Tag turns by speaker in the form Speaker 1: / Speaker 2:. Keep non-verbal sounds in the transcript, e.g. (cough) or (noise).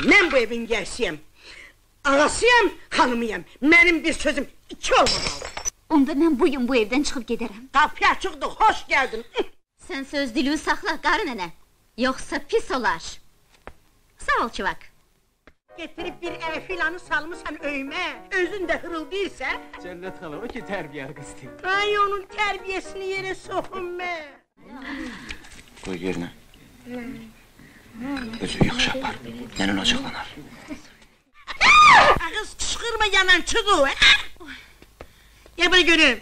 Speaker 1: Mən bu evin gəlsiyəm. Ağasıyam, xanımıyam. Mənim bir sözüm iki olmamalı.
Speaker 2: Onda mən bu gün bu evdən çıxıb gedərəm.
Speaker 1: Qapı açıqdır, hoş gəldin. (laughs)
Speaker 2: Sən söz dili saxla, qarı nənə. Yoxsa pis olar. Sağ ol çivak.
Speaker 1: Getirib bir əfilanı salmısan öymə. Özün də hırıldayırsa.
Speaker 3: Cennet xala o ki tərbiyə qızdı.
Speaker 1: Ay onun tərbiyəsini yerə soxum mən.
Speaker 4: Qoy yerinə. Özü yaxşı apar. Mənə acıqlanar.
Speaker 1: Ağız qışqırma yanan çıdı. Gəl belə görüm.